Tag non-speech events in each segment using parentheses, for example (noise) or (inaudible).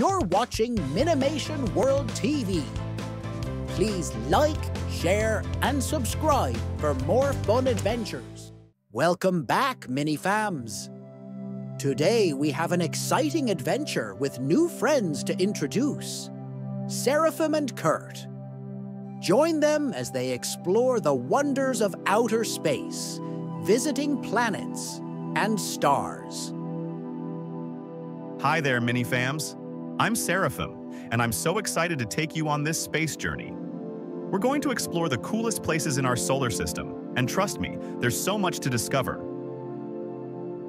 You're watching Minimation World TV. Please like, share, and subscribe for more fun adventures. Welcome back, Minifams. Today we have an exciting adventure with new friends to introduce Seraphim and Kurt. Join them as they explore the wonders of outer space, visiting planets and stars. Hi there, Minifams. I'm Seraphim, and I'm so excited to take you on this space journey. We're going to explore the coolest places in our solar system, and trust me, there's so much to discover.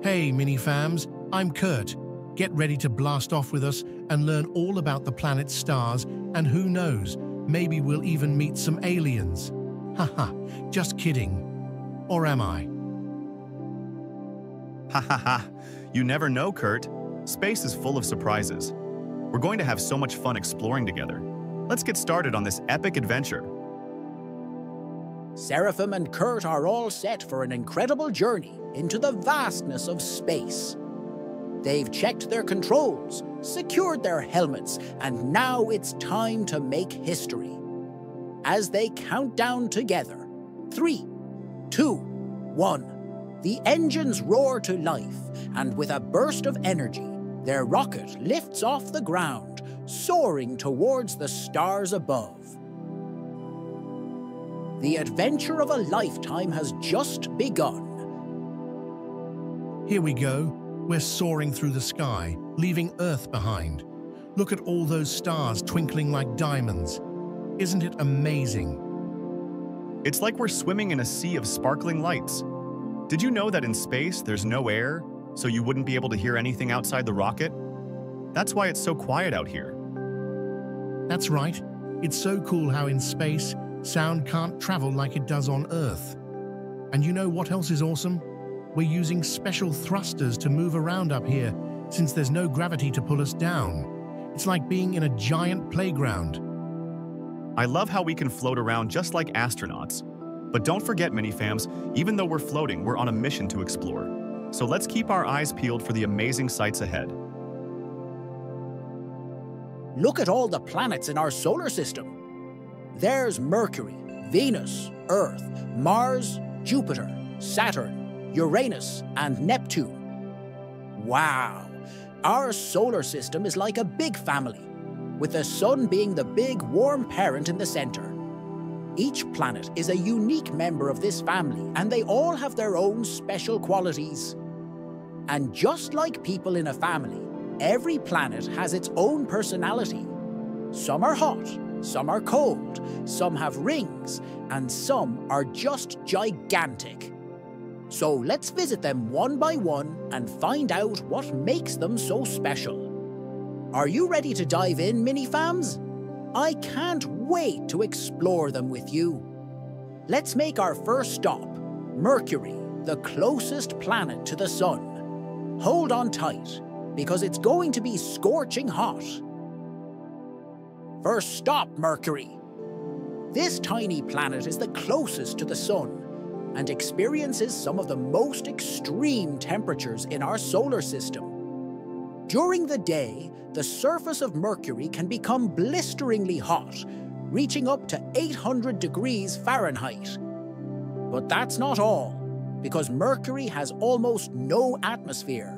Hey, Minifams, I'm Kurt. Get ready to blast off with us and learn all about the planet's stars, and who knows, maybe we'll even meet some aliens. (laughs) Haha, just kidding. Or am I? Ha ha ha. You never know, Kurt. Space is full of surprises. We're going to have so much fun exploring together. Let's get started on this epic adventure. Seraphim and Kurt are all set for an incredible journey into the vastness of space. They've checked their controls, secured their helmets, and now it's time to make history. As they count down together, three, two, one, the engines roar to life, and with a burst of energy, their rocket lifts off the ground, soaring towards the stars above. The adventure of a lifetime has just begun. Here we go. We're soaring through the sky, leaving Earth behind. Look at all those stars twinkling like diamonds. Isn't it amazing? It's like we're swimming in a sea of sparkling lights. Did you know that in space there's no air, so you wouldn't be able to hear anything outside the rocket? That's why it's so quiet out here. That's right. It's so cool how in space, sound can't travel like it does on Earth. And you know what else is awesome? We're using special thrusters to move around up here since there's no gravity to pull us down. It's like being in a giant playground. I love how we can float around just like astronauts. But don't forget, Minifams, even though we're floating, we're on a mission to explore. So let's keep our eyes peeled for the amazing sights ahead. Look at all the planets in our solar system. There's Mercury, Venus, Earth, Mars, Jupiter, Saturn, Uranus, and Neptune. Wow! Our solar system is like a big family, with the Sun being the big warm parent in the centre. Each planet is a unique member of this family, and they all have their own special qualities. And just like people in a family, every planet has its own personality. Some are hot, some are cold, some have rings, and some are just gigantic. So let's visit them one by one and find out what makes them so special. Are you ready to dive in, Minifams? I can't wait to explore them with you. Let's make our first stop Mercury, the closest planet to the Sun. Hold on tight, because it's going to be scorching hot. First stop, Mercury. This tiny planet is the closest to the Sun and experiences some of the most extreme temperatures in our solar system. During the day, the surface of Mercury can become blisteringly hot, reaching up to 800 degrees Fahrenheit. But that's not all, because Mercury has almost no atmosphere.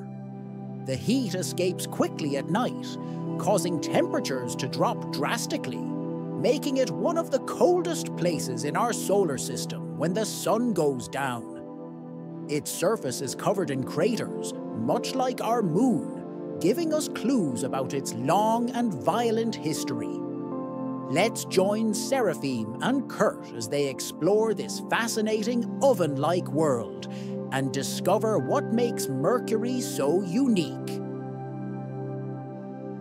The heat escapes quickly at night, causing temperatures to drop drastically, making it one of the coldest places in our solar system when the sun goes down. Its surface is covered in craters, much like our moon, giving us clues about its long and violent history. Let's join Seraphim and Kurt as they explore this fascinating oven like world and discover what makes Mercury so unique.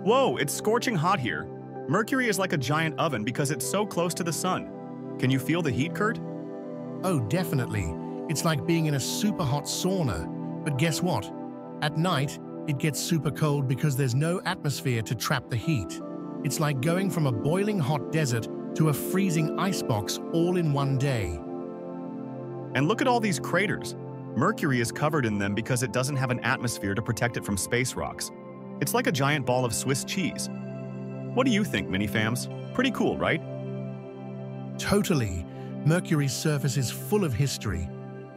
Whoa, it's scorching hot here. Mercury is like a giant oven because it's so close to the sun. Can you feel the heat, Kurt? Oh, definitely. It's like being in a super hot sauna. But guess what? At night, it gets super cold because there's no atmosphere to trap the heat. It's like going from a boiling hot desert to a freezing icebox all in one day. And look at all these craters. Mercury is covered in them because it doesn't have an atmosphere to protect it from space rocks. It's like a giant ball of Swiss cheese, What do you think, Minifams? Pretty cool, right? Totally. Mercury's surface is full of history.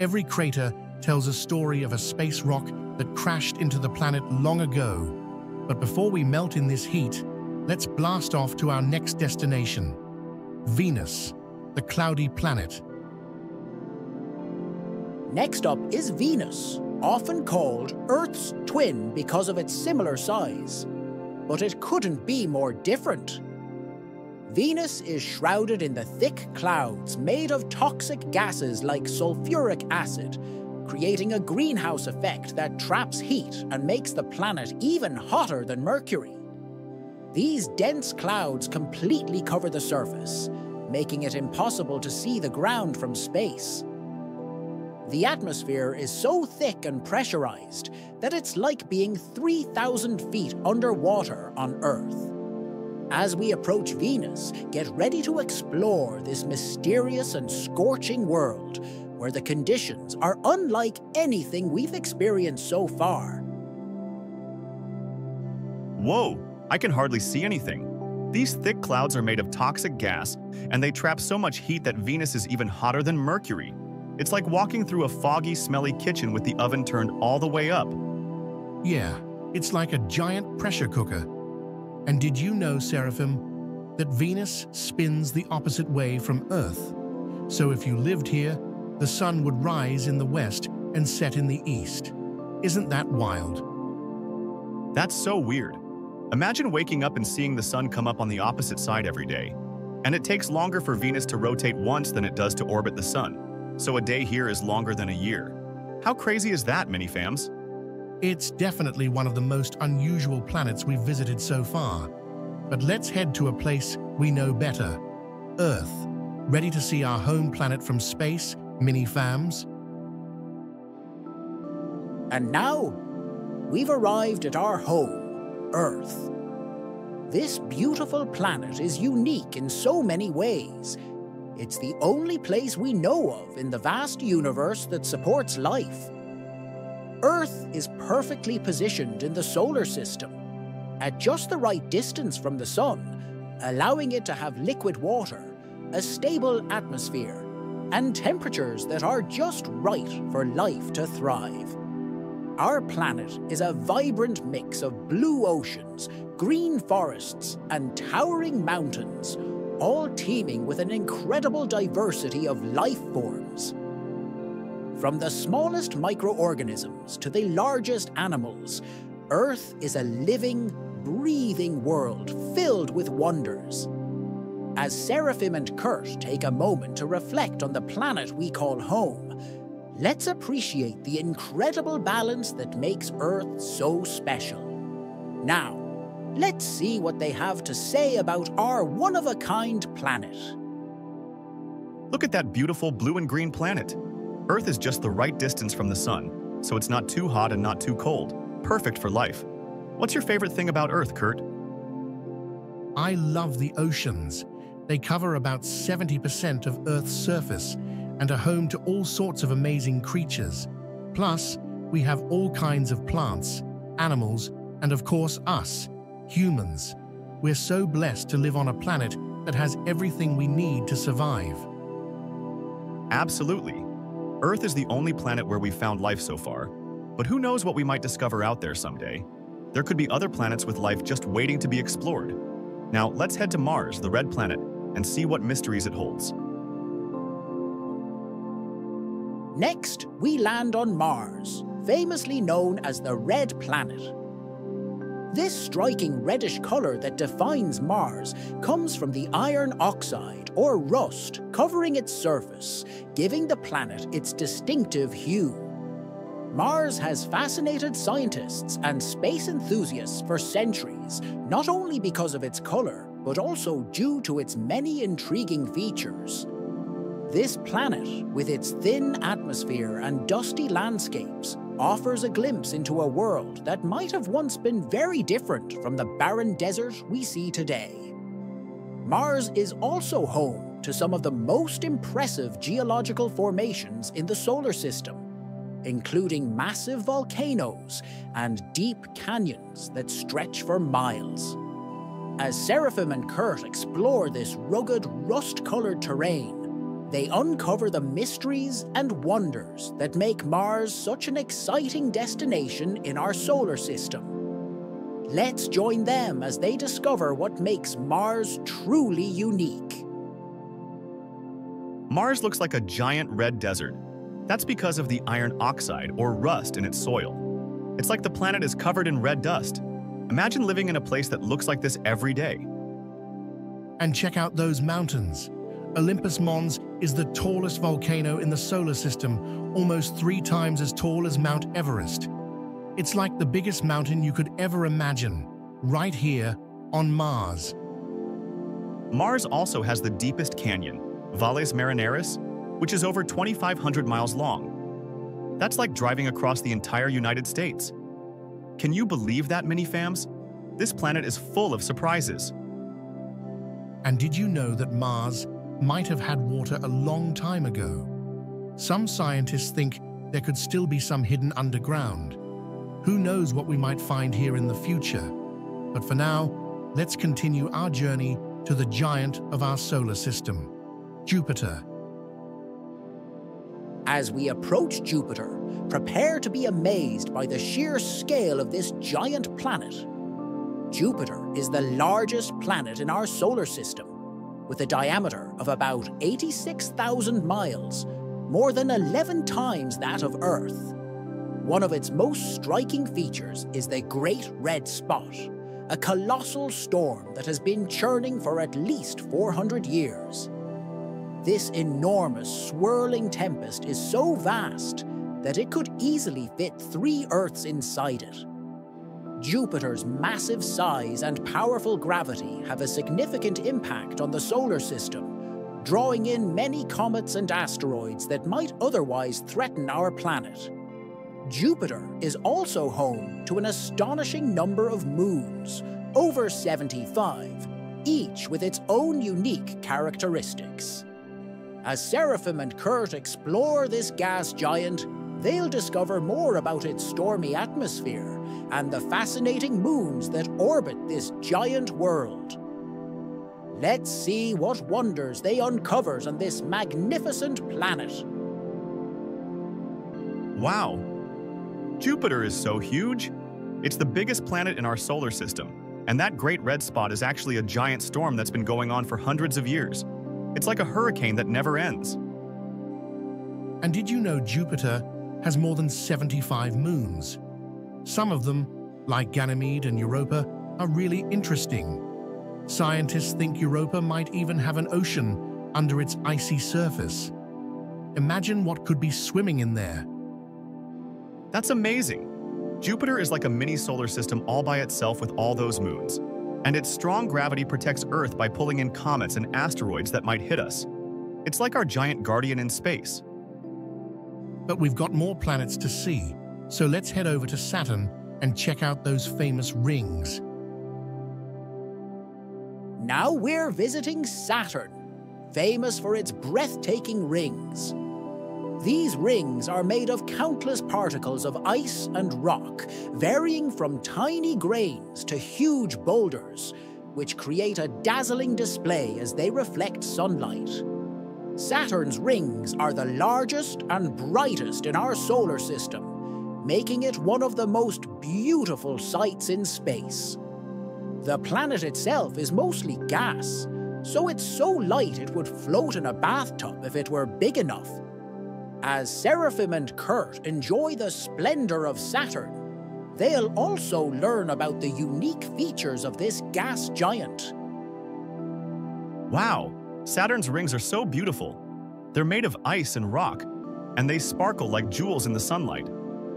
Every crater tells a story of a space rock that crashed into the planet long ago. But before we melt in this heat, let's blast off to our next destination, Venus, the cloudy planet. Next up is Venus, often called Earth's twin because of its similar size. But it couldn't be more different. Venus is shrouded in the thick clouds made of toxic gases like sulfuric acid, creating a greenhouse effect that traps heat and makes the planet even hotter than Mercury. These dense clouds completely cover the surface, making it impossible to see the ground from space. The atmosphere is so thick and pressurized that it's like being 3,000 feet underwater on Earth. As we approach Venus, get ready to explore this mysterious and scorching world where the conditions are unlike anything we've experienced so far. Whoa, I can hardly see anything. These thick clouds are made of toxic gas, and they trap so much heat that Venus is even hotter than Mercury. It's like walking through a foggy, smelly kitchen with the oven turned all the way up. Yeah, it's like a giant pressure cooker. And did you know, Seraphim, that Venus spins the opposite way from Earth? So if you lived here, the sun would rise in the west and set in the east. Isn't that wild? That's so weird. Imagine waking up and seeing the sun come up on the opposite side every day. And it takes longer for Venus to rotate once than it does to orbit the sun so a day here is longer than a year. How crazy is that, Minifams? It's definitely one of the most unusual planets we've visited so far. But let's head to a place we know better, Earth. Ready to see our home planet from space, Minifams? And now, we've arrived at our home, Earth. This beautiful planet is unique in so many ways, it's the only place we know of in the vast universe that supports life. Earth is perfectly positioned in the solar system, at just the right distance from the Sun, allowing it to have liquid water, a stable atmosphere, and temperatures that are just right for life to thrive. Our planet is a vibrant mix of blue oceans, green forests, and towering mountains, all teeming with an incredible diversity of life forms. From the smallest microorganisms to the largest animals, Earth is a living, breathing world filled with wonders. As Seraphim and Kurt take a moment to reflect on the planet we call home, let's appreciate the incredible balance that makes Earth so special. Now, Let's see what they have to say about our one of a kind planet. Look at that beautiful blue and green planet. Earth is just the right distance from the sun, so it's not too hot and not too cold. Perfect for life. What's your favorite thing about Earth, Kurt? I love the oceans. They cover about 70% of Earth's surface and are home to all sorts of amazing creatures. Plus, we have all kinds of plants, animals, and of course us, humans. We're so blessed to live on a planet that has everything we need to survive. Absolutely. Earth is the only planet where we've found life so far, but who knows what we might discover out there someday. There could be other planets with life just waiting to be explored. Now, let's head to Mars, the red planet, and see what mysteries it holds. Next, we land on Mars, famously known as the Red Planet. This striking reddish colour that defines Mars comes from the iron oxide, or rust, covering its surface, giving the planet its distinctive hue. Mars has fascinated scientists and space enthusiasts for centuries, not only because of its colour, but also due to its many intriguing features. This planet, with its thin atmosphere and dusty landscapes, offers a glimpse into a world that might have once been very different from the barren desert we see today. Mars is also home to some of the most impressive geological formations in the solar system, including massive volcanoes and deep canyons that stretch for miles. As Seraphim and Kurt explore this rugged, rust colored terrain, they uncover the mysteries and wonders that make Mars such an exciting destination in our solar system. Let's join them as they discover what makes Mars truly unique. Mars looks like a giant red desert. That's because of the iron oxide, or rust, in its soil. It's like the planet is covered in red dust. Imagine living in a place that looks like this every day. And check out those mountains. Olympus Mons is the tallest volcano in the solar system, almost three times as tall as Mount Everest. It's like the biggest mountain you could ever imagine, right here on Mars. Mars also has the deepest canyon, Valles Marineris, which is over 2,500 miles long. That's like driving across the entire United States. Can you believe that, Minifams? This planet is full of surprises. And did you know that Mars might have had water a long time ago? Some scientists think there could still be some hidden underground. Who knows what we might find here in the future? But for now, let's continue our journey to the giant of our solar system, Jupiter. As we approach Jupiter, prepare to be amazed by the sheer scale of this giant planet. Jupiter is the largest planet in our solar system, with a diameter of about 86,000 miles, more than 11 times that of Earth. One of its most striking features is the Great Red Spot, a colossal storm that has been churning for at least 400 years. This enormous, swirling tempest is so vast that it could easily fit three Earths inside it. Jupiter's massive size and powerful gravity have a significant impact on the solar system, drawing in many comets and asteroids that might otherwise threaten our planet. Jupiter is also home to an astonishing number of moons, over 75, each with its own unique characteristics. As Seraphim and Kurt explore this gas giant, they'll discover more about its stormy atmosphere and the fascinating moons that orbit this giant world. Let's see what wonders they uncovers on this magnificent planet. Wow, Jupiter is so huge. It's the biggest planet in our solar system, and that great red spot is actually a giant storm that's been going on for hundreds of years. It's like a hurricane that never ends. And did you know Jupiter has more than 75 moons? Some of them, like Ganymede and Europa, are really interesting. Scientists think Europa might even have an ocean under its icy surface. Imagine what could be swimming in there. That's amazing. Jupiter is like a mini solar system all by itself with all those moons. And its strong gravity protects Earth by pulling in comets and asteroids that might hit us. It's like our giant guardian in space. But we've got more planets to see, so let's head over to Saturn and check out those famous rings. Now we're visiting Saturn, famous for its breathtaking rings. These rings are made of countless particles of ice and rock, varying from tiny grains to huge boulders, which create a dazzling display as they reflect sunlight. Saturn's rings are the largest and brightest in our solar system, making it one of the most beautiful sights in space. The planet itself is mostly gas, so it's so light it would float in a bathtub if it were big enough. As Seraphim and Kurt enjoy the splendor of Saturn, they'll also learn about the unique features of this gas giant. Wow, Saturn's rings are so beautiful. They're made of ice and rock, and they sparkle like jewels in the sunlight.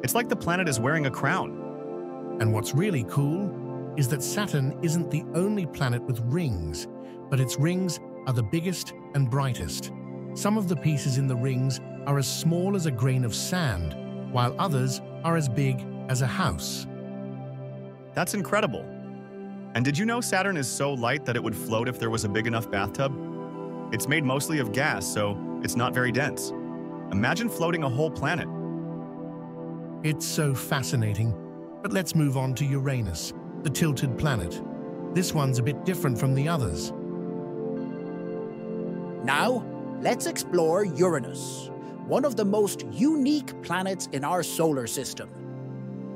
It's like the planet is wearing a crown. And what's really cool is that Saturn isn't the only planet with rings, but its rings are the biggest and brightest. Some of the pieces in the rings are as small as a grain of sand, while others are as big as a house. That's incredible. And did you know Saturn is so light that it would float if there was a big enough bathtub? It's made mostly of gas, so it's not very dense. Imagine floating a whole planet. It's so fascinating. But let's move on to Uranus, the tilted planet. This one's a bit different from the others. Now, let's explore Uranus, one of the most unique planets in our solar system.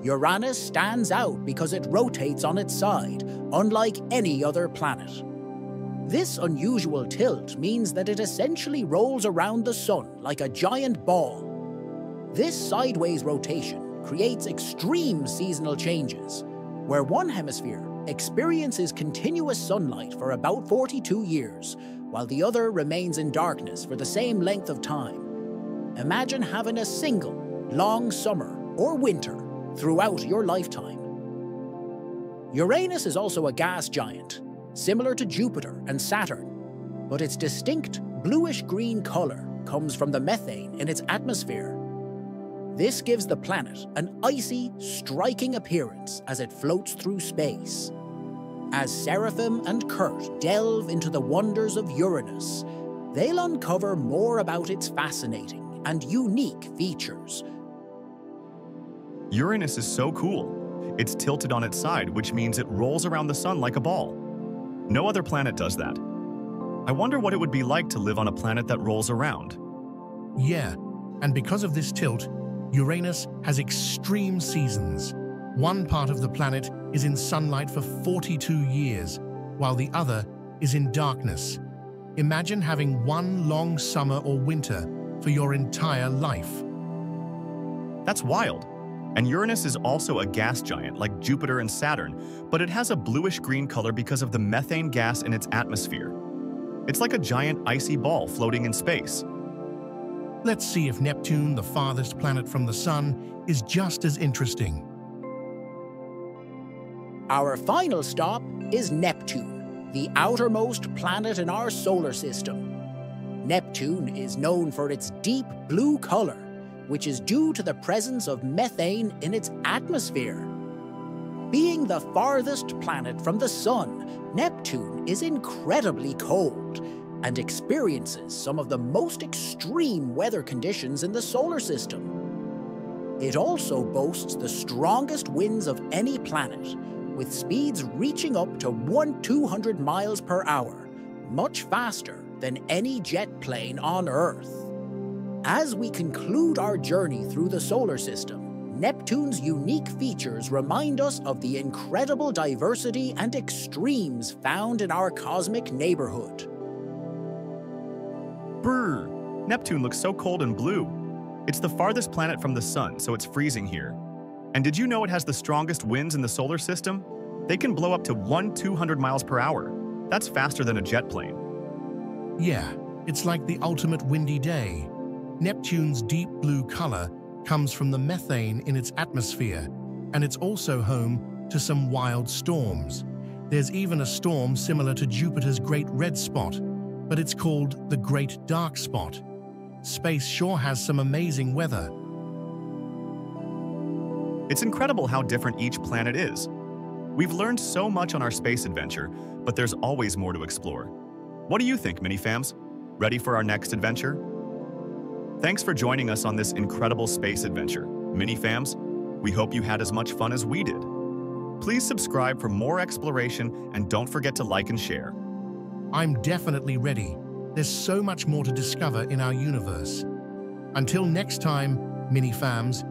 Uranus stands out because it rotates on its side, unlike any other planet. This unusual tilt means that it essentially rolls around the Sun like a giant ball. This sideways rotation creates extreme seasonal changes, where one hemisphere experiences continuous sunlight for about 42 years, while the other remains in darkness for the same length of time. Imagine having a single, long summer or winter throughout your lifetime. Uranus is also a gas giant, similar to Jupiter and Saturn, but its distinct bluish-green colour comes from the methane in its atmosphere. This gives the planet an icy, striking appearance as it floats through space. As Seraphim and Kurt delve into the wonders of Uranus, they'll uncover more about its fascinating and unique features. Uranus is so cool. It's tilted on its side, which means it rolls around the sun like a ball. No other planet does that. I wonder what it would be like to live on a planet that rolls around. Yeah, and because of this tilt, Uranus has extreme seasons. One part of the planet is in sunlight for 42 years, while the other is in darkness. Imagine having one long summer or winter for your entire life. That's wild. And Uranus is also a gas giant like Jupiter and Saturn, but it has a bluish-green color because of the methane gas in its atmosphere. It's like a giant icy ball floating in space. Let's see if Neptune, the farthest planet from the Sun, is just as interesting. Our final stop is Neptune, the outermost planet in our solar system. Neptune is known for its deep blue color, which is due to the presence of methane in its atmosphere. Being the farthest planet from the Sun, Neptune is incredibly cold and experiences some of the most extreme weather conditions in the solar system. It also boasts the strongest winds of any planet, with speeds reaching up to 1 200 miles per hour, much faster than any jet plane on Earth. As we conclude our journey through the solar system, Neptune's unique features remind us of the incredible diversity and extremes found in our cosmic neighborhood. Brr! Neptune looks so cold and blue. It's the farthest planet from the sun, so it's freezing here. And did you know it has the strongest winds in the solar system? They can blow up to 1 200 miles per hour. That's faster than a jet plane. Yeah, it's like the ultimate windy day. Neptune's deep blue color comes from the methane in its atmosphere, and it's also home to some wild storms. There's even a storm similar to Jupiter's Great Red Spot, but it's called the Great Dark Spot. Space sure has some amazing weather. It's incredible how different each planet is. We've learned so much on our space adventure, but there's always more to explore. What do you think, Minifams? Ready for our next adventure? Thanks for joining us on this incredible space adventure. Minifams, we hope you had as much fun as we did. Please subscribe for more exploration and don't forget to like and share. I'm definitely ready. There's so much more to discover in our universe. Until next time, mini fams,